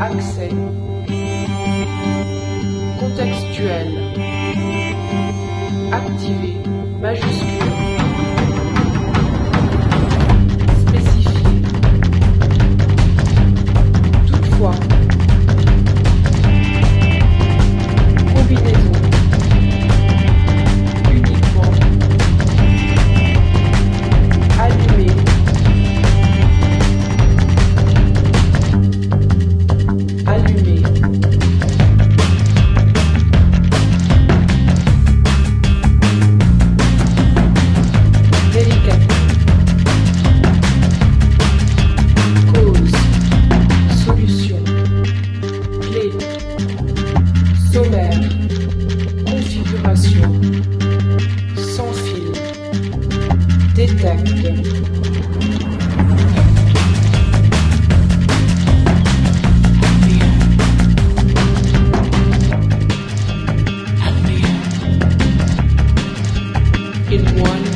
Accès. Contextuel. Activé. Majuscule. Allumé. Délicat. Cause. Solution. Clé. Sommaire. Configuration. Sans fil. Détecte. One